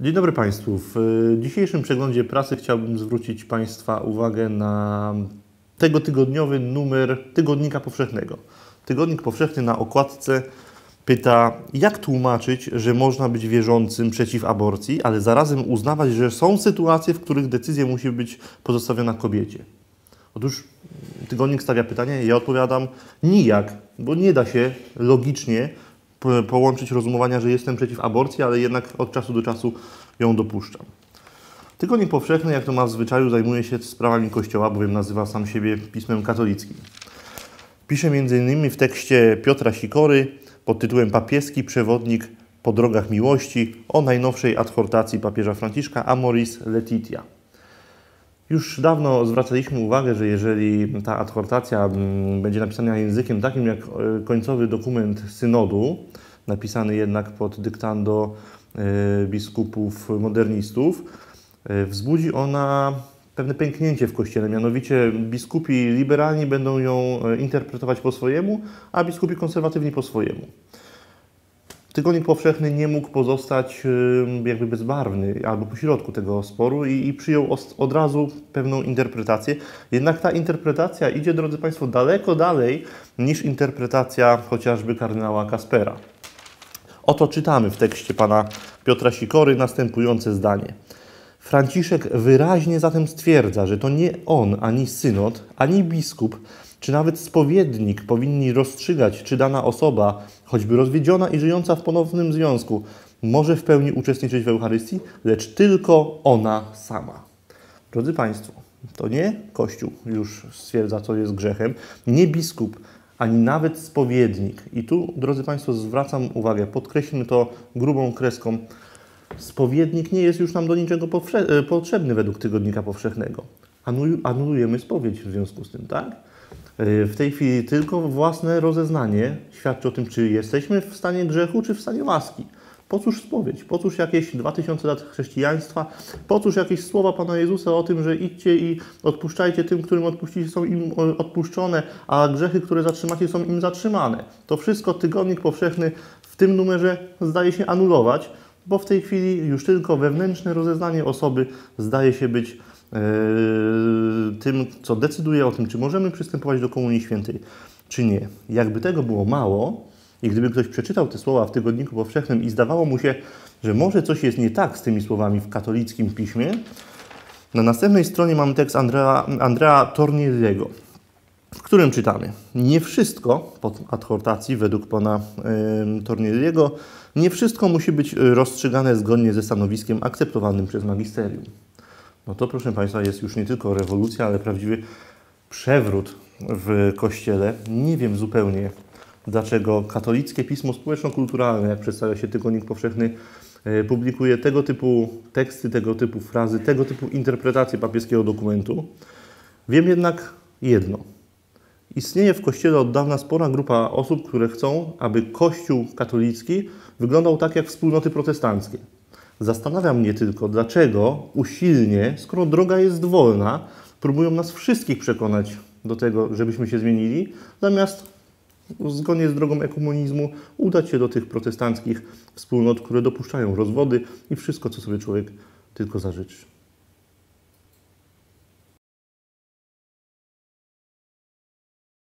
Dzień dobry Państwu. W e, dzisiejszym przeglądzie prasy chciałbym zwrócić Państwa uwagę na tego tygodniowy numer Tygodnika Powszechnego. Tygodnik Powszechny na okładce pyta, jak tłumaczyć, że można być wierzącym przeciw aborcji, ale zarazem uznawać, że są sytuacje, w których decyzja musi być pozostawiona kobiecie. Otóż tygodnik stawia pytanie, ja odpowiadam nijak, bo nie da się logicznie połączyć rozumowania, że jestem przeciw aborcji, ale jednak od czasu do czasu ją dopuszczam. Tygodnik powszechny, jak to ma w zwyczaju, zajmuje się sprawami Kościoła, bowiem nazywa sam siebie pismem katolickim. Pisze m.in. w tekście Piotra Sikory pod tytułem Papieski przewodnik po drogach miłości o najnowszej adhortacji papieża Franciszka Amoris Letitia. Już dawno zwracaliśmy uwagę, że jeżeli ta adhortacja mm, będzie napisana językiem takim jak e, końcowy dokument synodu, napisany jednak pod dyktando e, biskupów modernistów, e, wzbudzi ona pewne pęknięcie w Kościele. Mianowicie biskupi liberalni będą ją interpretować po swojemu, a biskupi konserwatywni po swojemu. Tygodnik Powszechny nie mógł pozostać jakby bezbarwny albo pośrodku tego sporu i, i przyjął od razu pewną interpretację. Jednak ta interpretacja idzie, drodzy Państwo, daleko dalej niż interpretacja chociażby kardynała Kaspera. Oto czytamy w tekście pana Piotra Sikory następujące zdanie. Franciszek wyraźnie zatem stwierdza, że to nie on, ani synod, ani biskup czy nawet spowiednik powinni rozstrzygać, czy dana osoba, choćby rozwiedziona i żyjąca w ponownym związku, może w pełni uczestniczyć w Eucharystii, lecz tylko ona sama. Drodzy Państwo, to nie Kościół już stwierdza, co jest grzechem, nie biskup, ani nawet spowiednik. I tu, drodzy Państwo, zwracam uwagę, podkreślmy to grubą kreską. Spowiednik nie jest już nam do niczego potrzebny według Tygodnika Powszechnego. Anulujemy spowiedź w związku z tym, tak? W tej chwili tylko własne rozeznanie świadczy o tym, czy jesteśmy w stanie grzechu, czy w stanie łaski. Po cóż spowiedź? Po cóż jakieś 2000 lat chrześcijaństwa? Po cóż jakieś słowa Pana Jezusa o tym, że idźcie i odpuszczajcie tym, którym odpuścicie, są im odpuszczone, a grzechy, które zatrzymacie, są im zatrzymane. To wszystko tygodnik powszechny w tym numerze zdaje się anulować, bo w tej chwili już tylko wewnętrzne rozeznanie osoby zdaje się być E, tym, co decyduje o tym, czy możemy przystępować do Komunii Świętej, czy nie. Jakby tego było mało, i gdyby ktoś przeczytał te słowa w Tygodniku Powszechnym i zdawało mu się, że może coś jest nie tak z tymi słowami w katolickim piśmie, na następnej stronie mamy tekst Andrea, Andrea którym czytamy: Nie wszystko, pod adhortacji według pana Tornielliego, nie wszystko musi być rozstrzygane zgodnie ze stanowiskiem akceptowanym przez magisterium no to proszę Państwa jest już nie tylko rewolucja, ale prawdziwy przewrót w Kościele. Nie wiem zupełnie, dlaczego katolickie pismo społeczno-kulturalne, jak przedstawia się Tygodnik Powszechny, e, publikuje tego typu teksty, tego typu frazy, tego typu interpretacje papieskiego dokumentu. Wiem jednak jedno. Istnieje w Kościele od dawna spora grupa osób, które chcą, aby Kościół katolicki wyglądał tak jak wspólnoty protestanckie. Zastanawia mnie tylko, dlaczego usilnie, skoro droga jest wolna, próbują nas wszystkich przekonać do tego, żebyśmy się zmienili, zamiast zgodnie z drogą ekomunizmu udać się do tych protestanckich wspólnot, które dopuszczają rozwody i wszystko, co sobie człowiek tylko zażyczy.